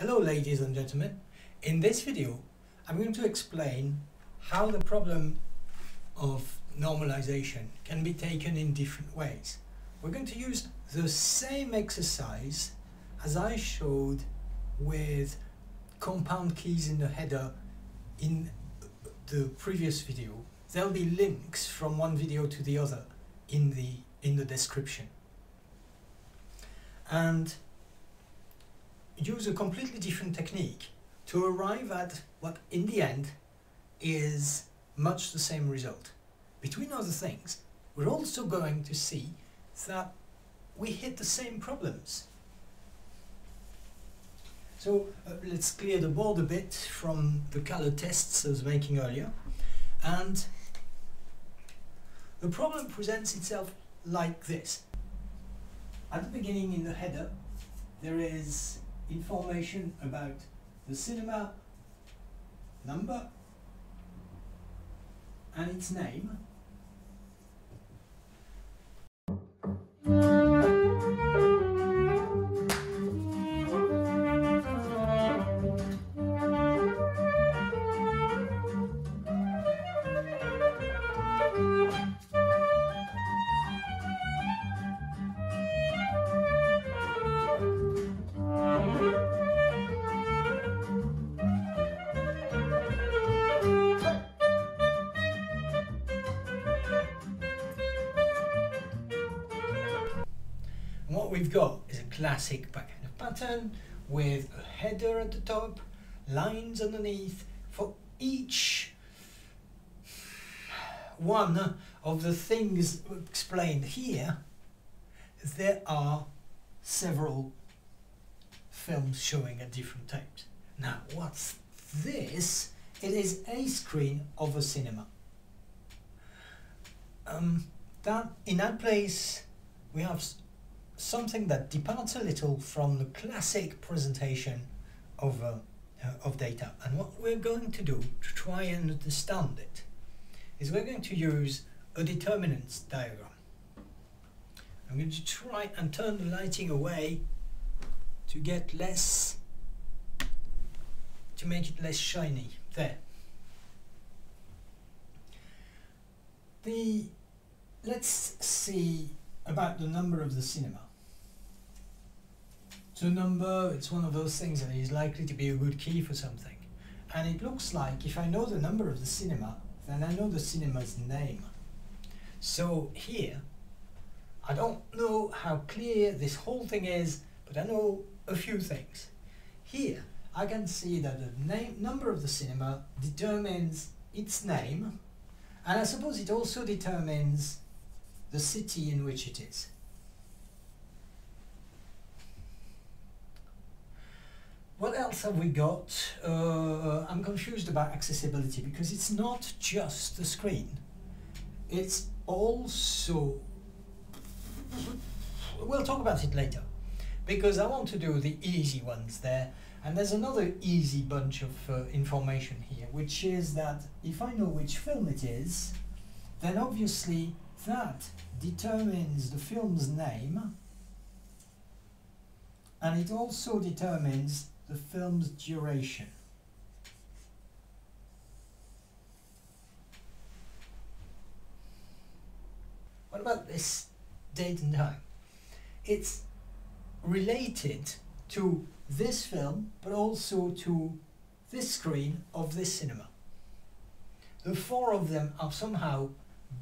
Hello ladies and gentlemen. In this video I'm going to explain how the problem of normalization can be taken in different ways. We're going to use the same exercise as I showed with compound keys in the header in the previous video. There'll be links from one video to the other in the in the description. And use a completely different technique to arrive at what in the end is much the same result. Between other things, we're also going to see that we hit the same problems. So uh, let's clear the board a bit from the color tests I was making earlier. And the problem presents itself like this. At the beginning in the header, there is information about the cinema number and its name we've got is a classic of pattern with a header at the top, lines underneath. For each one of the things explained here, there are several films showing at different times. Now, what's this? It is a screen of a cinema. Um, that in that place we have something that departs a little from the classic presentation of, uh, uh, of data. And what we're going to do to try and understand it is we're going to use a determinants diagram. I'm going to try and turn the lighting away to get less, to make it less shiny. There. The, let's see about the number of the cinema. So number, it's one of those things that is likely to be a good key for something. And it looks like if I know the number of the cinema, then I know the cinema's name. So here, I don't know how clear this whole thing is, but I know a few things. Here, I can see that the name, number of the cinema determines its name, and I suppose it also determines the city in which it is. What else have we got? Uh, I'm confused about accessibility because it's not just the screen. It's also... We'll talk about it later because I want to do the easy ones there and there's another easy bunch of uh, information here which is that if I know which film it is then obviously that determines the film's name and it also determines the film's duration. What about this date and time? It's related to this film, but also to this screen of this cinema. The four of them are somehow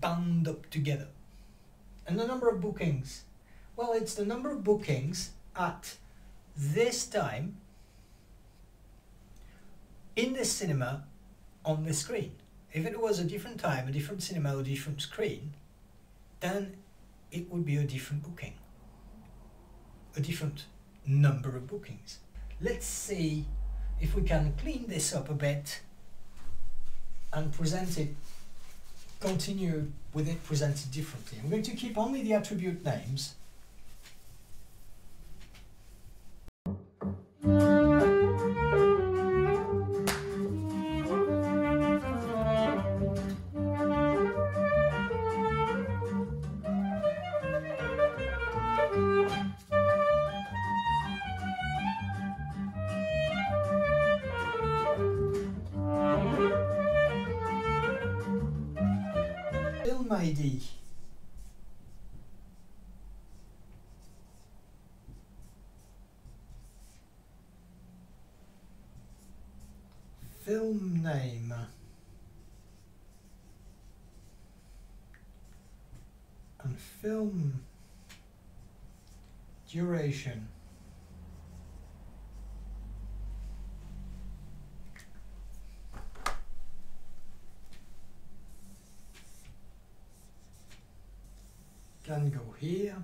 bound up together. And the number of bookings? Well, it's the number of bookings at this time in this cinema on the screen. If it was a different time, a different cinema, or a different screen, then it would be a different booking, a different number of bookings. Let's see if we can clean this up a bit and present it, continue with it presented differently. I'm going to keep only the attribute names ID. Film name. And film duration. Can go here.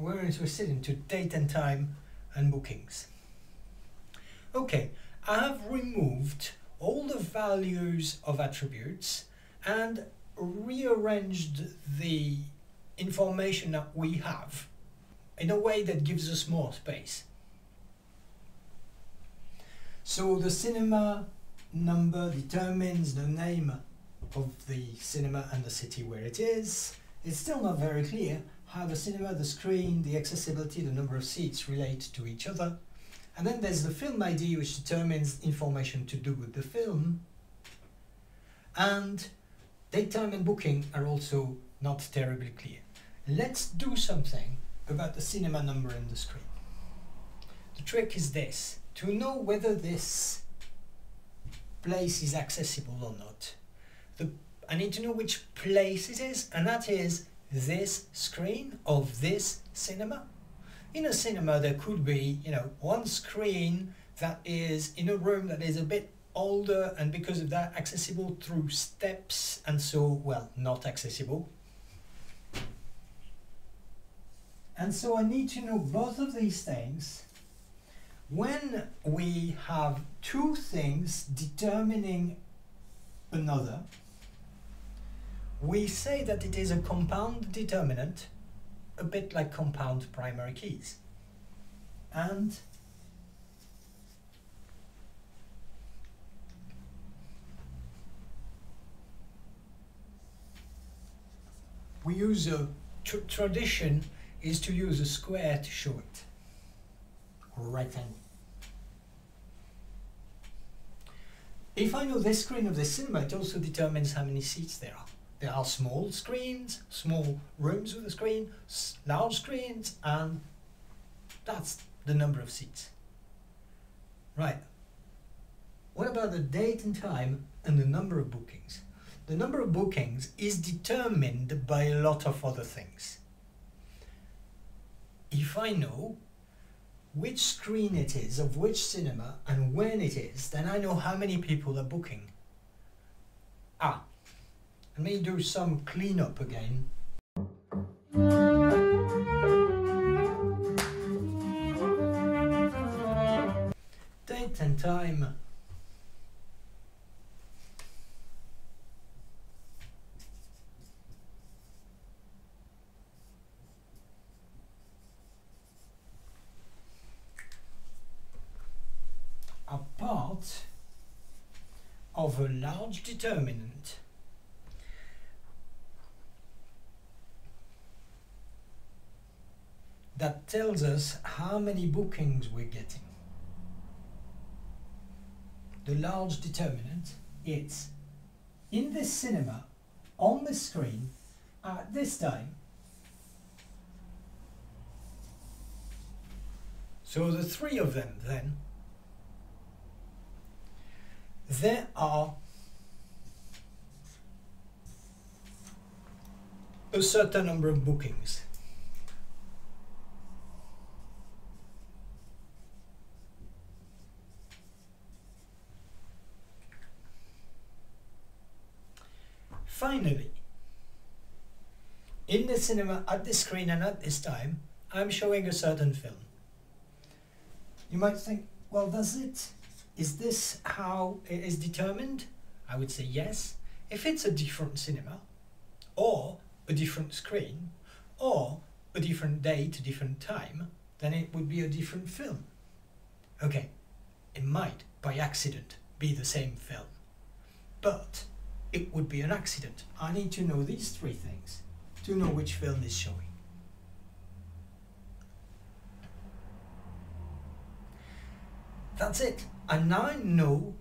We're interested into date and time and bookings. Okay, I have removed all the values of attributes and rearranged the information that we have in a way that gives us more space. So the cinema number determines the name of the cinema and the city where it is. It's still not very clear how the cinema, the screen, the accessibility, the number of seats relate to each other. And then there's the film ID, which determines information to do with the film. And date time and booking are also not terribly clear. Let's do something about the cinema number in the screen. The trick is this, to know whether this place is accessible or not. The, I need to know which place it is, and that is this screen of this cinema in a cinema there could be you know one screen that is in a room that is a bit older and because of that accessible through steps and so well not accessible. And so I need to know both of these things. When we have two things determining another we say that it is a compound determinant a bit like compound primary keys. And we use a tr tradition is to use a square to show it, or rectangle. If I know this screen of the cinema, it also determines how many seats there are. There are small screens, small rooms with a screen, large screens, and that's the number of seats. Right. What about the date and time and the number of bookings? The number of bookings is determined by a lot of other things. If I know which screen it is of which cinema and when it is, then I know how many people are booking. Ah, me do some cleanup again. Date and time. A part of a large determinant that tells us how many bookings we're getting. The large determinant, it's in this cinema, on the screen, at this time. So the three of them then, there are a certain number of bookings. Finally, in the cinema, at the screen and at this time, I'm showing a certain film. You might think, well, does it? Is this how it is determined? I would say yes. If it's a different cinema, or a different screen, or a different date, a different time, then it would be a different film. Okay, it might, by accident, be the same film, but it would be an accident. I need to know these three things to know which film is showing. That's it. And now I know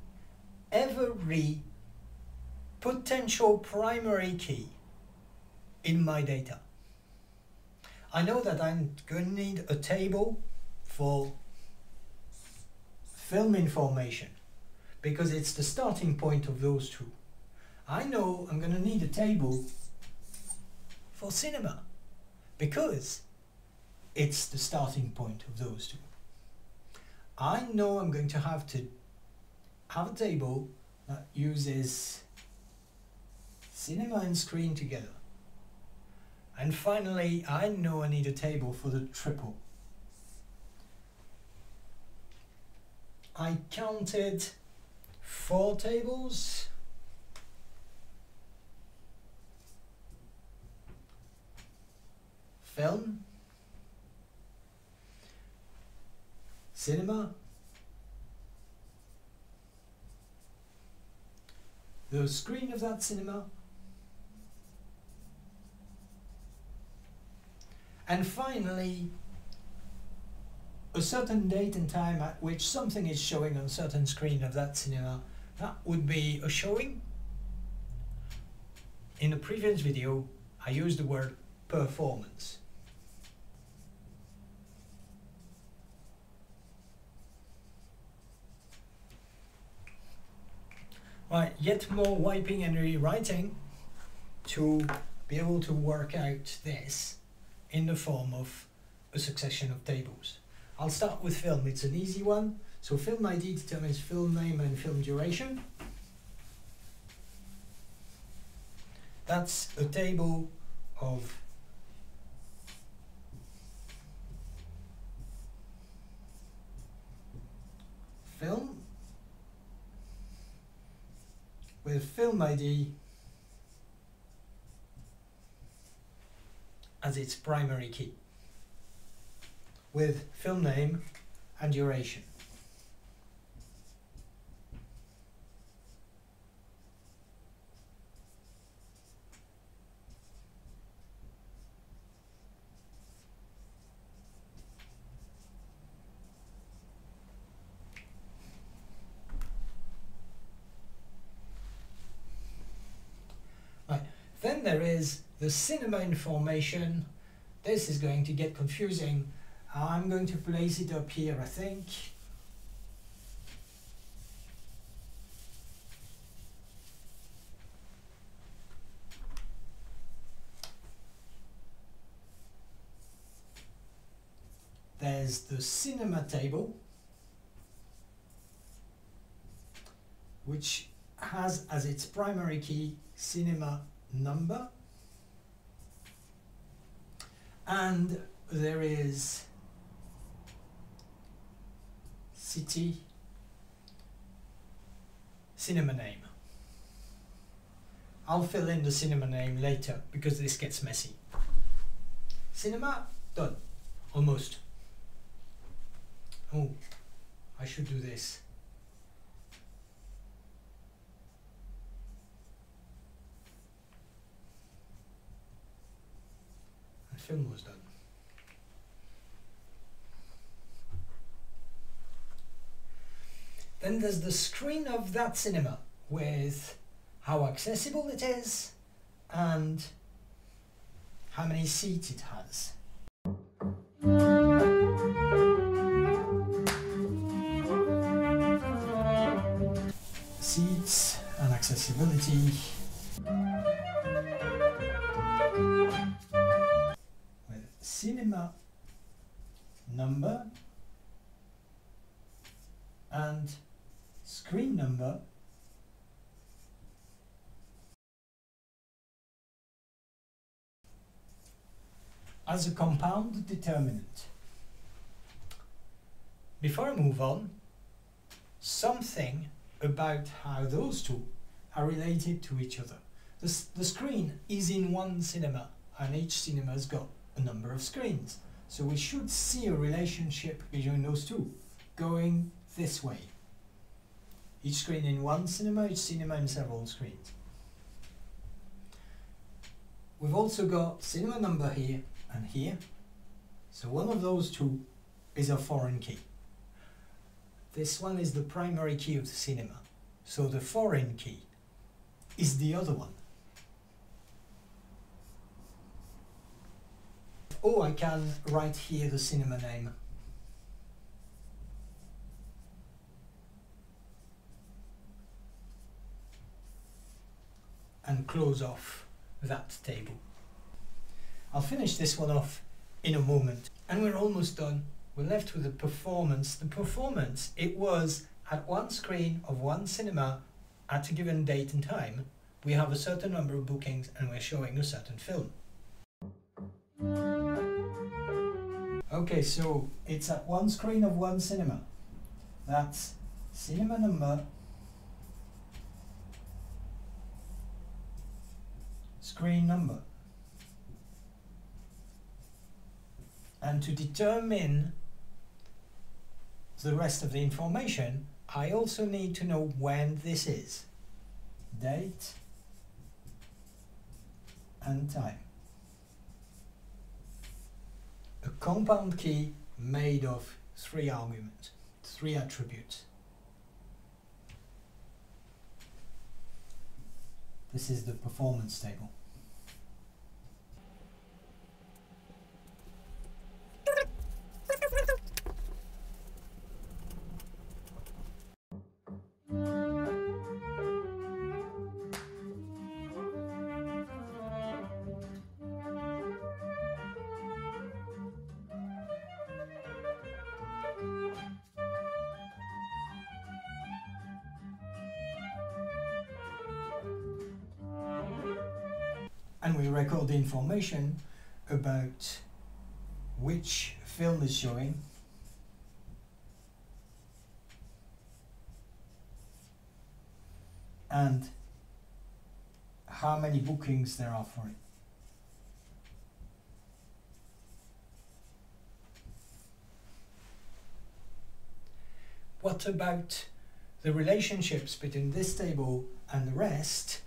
every potential primary key in my data. I know that I'm going to need a table for film information because it's the starting point of those two. I know I'm going to need a table for cinema because it's the starting point of those two. I know I'm going to have to have a table that uses cinema and screen together. And finally, I know I need a table for the triple. I counted four tables. Film, cinema, the screen of that cinema, and finally a certain date and time at which something is showing on certain screen of that cinema, that would be a showing. In the previous video, I used the word performance. Right, yet more wiping and rewriting to be able to work out this in the form of a succession of tables. I'll start with film, it's an easy one. So film ID determines film name and film duration. That's a table of film with film ID as its primary key with film name and duration. Right. Then there is the cinema information. This is going to get confusing. I'm going to place it up here, I think. There's the cinema table, which has as its primary key cinema number. And there is city cinema name. I'll fill in the cinema name later because this gets messy. Cinema, done. Almost. Oh, I should do this. Film was done. Then there's the screen of that cinema with how accessible it is and how many seats it has. Seats and accessibility. Number and screen number as a compound determinant. Before I move on, something about how those two are related to each other. The, the screen is in one cinema and each cinema's got a number of screens. So we should see a relationship between those two going this way. Each screen in one cinema, each cinema in several screens. We've also got cinema number here and here. So one of those two is a foreign key. This one is the primary key of the cinema. So the foreign key is the other one. Oh, I can write here the cinema name. And close off that table. I'll finish this one off in a moment. And we're almost done. We're left with the performance. The performance, it was at one screen of one cinema at a given date and time. We have a certain number of bookings and we're showing a certain film. Okay, so it's at one screen of one cinema. That's cinema number, screen number. And to determine the rest of the information, I also need to know when this is. Date and time. A compound key made of three arguments, three attributes. This is the performance table. And we record the information about which film is showing and how many bookings there are for it. What about the relationships between this table and the rest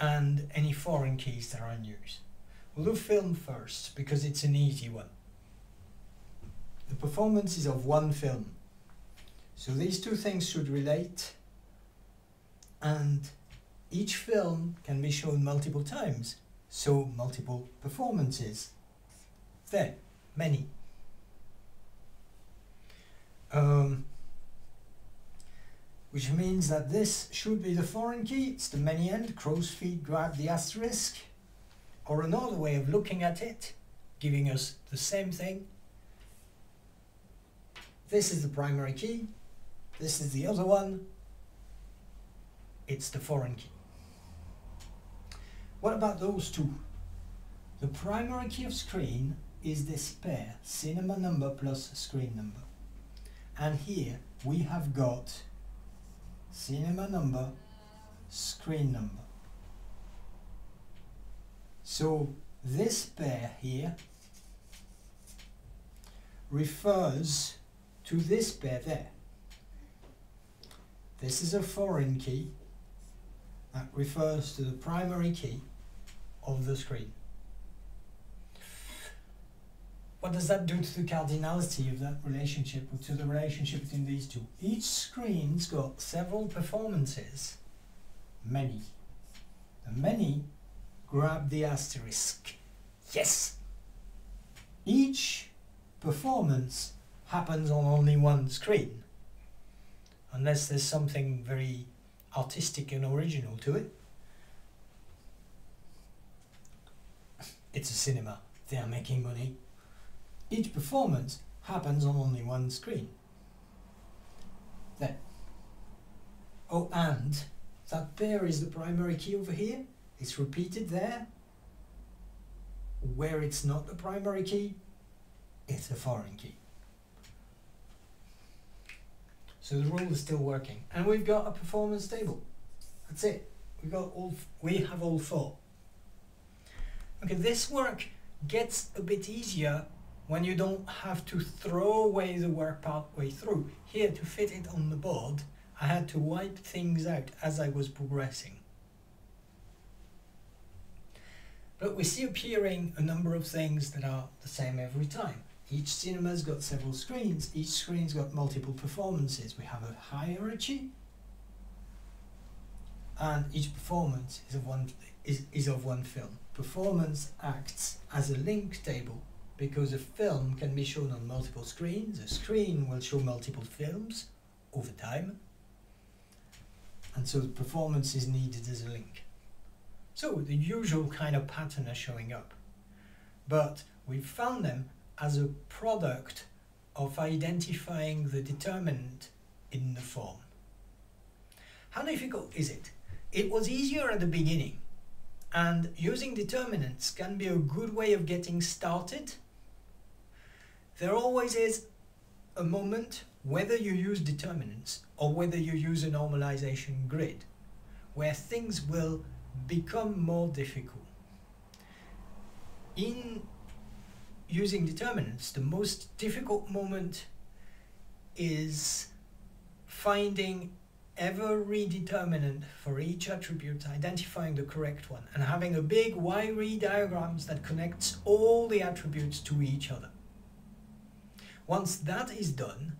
and any foreign keys that are in use. We'll do film first because it's an easy one. The performance is of one film. So these two things should relate and each film can be shown multiple times. So multiple performances. There, many. Um, which means that this should be the foreign key. It's the many end, crow's feet grab the asterisk. Or another way of looking at it, giving us the same thing. This is the primary key. This is the other one. It's the foreign key. What about those two? The primary key of screen is this pair, cinema number plus screen number. And here we have got cinema number, screen number. So this pair here refers to this pair there. This is a foreign key that refers to the primary key of the screen. What does that do to the cardinality of that relationship, or to the relationship between these two? Each screen's got several performances, many. The many grab the asterisk. Yes! Each performance happens on only one screen, unless there's something very artistic and original to it. It's a cinema, they are making money. Each performance happens on only one screen. There. Oh, and that pair is the primary key over here. It's repeated there. Where it's not the primary key, it's a foreign key. So the rule is still working. And we've got a performance table. That's it. We've got all, we have all four. Okay, this work gets a bit easier when you don't have to throw away the work partway through. Here, to fit it on the board, I had to wipe things out as I was progressing. But we see appearing a number of things that are the same every time. Each cinema's got several screens, each screen's got multiple performances. We have a hierarchy, and each performance is of one is, is of one film. Performance acts as a link table because a film can be shown on multiple screens. A screen will show multiple films over time. And so the performance is needed as a link. So the usual kind of pattern are showing up. But we found them as a product of identifying the determinant in the form. How difficult is it? It was easier at the beginning and using determinants can be a good way of getting started. There always is a moment, whether you use determinants or whether you use a normalization grid, where things will become more difficult. In using determinants, the most difficult moment is finding every determinant for each attribute, identifying the correct one, and having a big wiry diagrams that connects all the attributes to each other. Once that is done,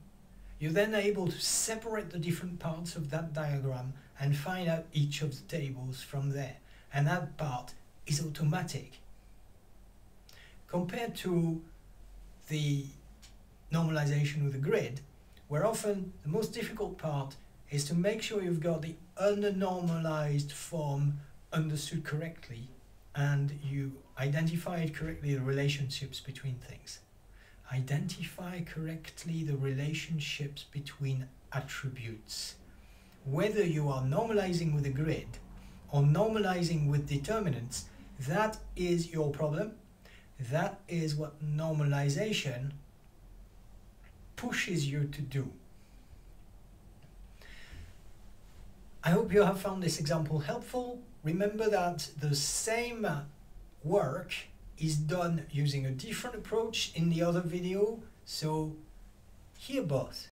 you're then able to separate the different parts of that diagram and find out each of the tables from there. And that part is automatic. Compared to the normalization with a grid, where often the most difficult part is to make sure you've got the unnormalized form understood correctly and you identify correctly the relationships between things. Identify correctly the relationships between attributes. Whether you are normalizing with a grid or normalizing with determinants, that is your problem. That is what normalization pushes you to do. I hope you have found this example helpful. Remember that the same work is done using a different approach in the other video. So hear both.